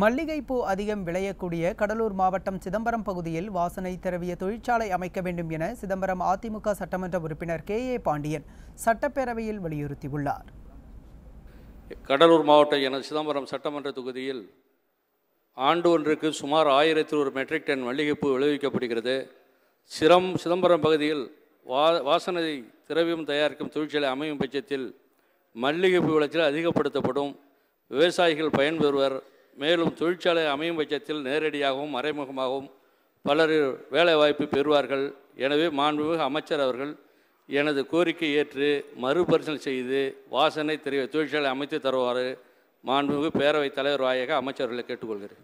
மல்லிகைப்பூ அதிகம் விளையக்கூடிய கடலூர் மாவட்டம் சிதம்பரம் பகுதியில் வாசனை திரவிய தொழிற்சாலை அமைக்க வேண்டும் என சிதம்பரம் அதிமுக சட்டமன்ற உறுப்பினர் கே ஏ பாண்டியன் சட்டப்பேரவையில் வலியுறுத்தியுள்ளார். கடலூர் மாவட்டம் என சிதம்பரம் சட்டமன்ற தொகுதியில் ஆண்டு ஒன்றுக்கு சுமார் ஆயிரத்தி ஒரு மெட்ரிக் டன் மல்லிகைப்பூ விளைவிக்கப்படுகிறது. சிரம் சிதம்பரம் பகுதியில் வா வாசனை திரவியம் தயாரிக்கும் தொழிற்சாலை அமையும் பட்சத்தில் மல்லிகைப்பூ விளைச்சல் அதிகப்படுத்தப்படும். விவசாயிகள் பயன்பெறுவர் மேலும் தொழிற்சாலை அமையும் பட்சத்தில் நேரடியாகவும் மறைமுகமாகவும் பலர் வேலைவாய்ப்பு பெறுவார்கள். எனவே மாண்புமிகு அமைச்சர் அவர்கள் எனது கோரிக்கை ஏற்று மறுபரிசீலனை செய்து வாசனை தெரிய தொழிற்சாலை அமைத்து தருவாறு மாண்புமிகு பேரவைத் தலைவர் வாயக அமைச்சர்களை கேட்டுக்கொள்கிறேன்.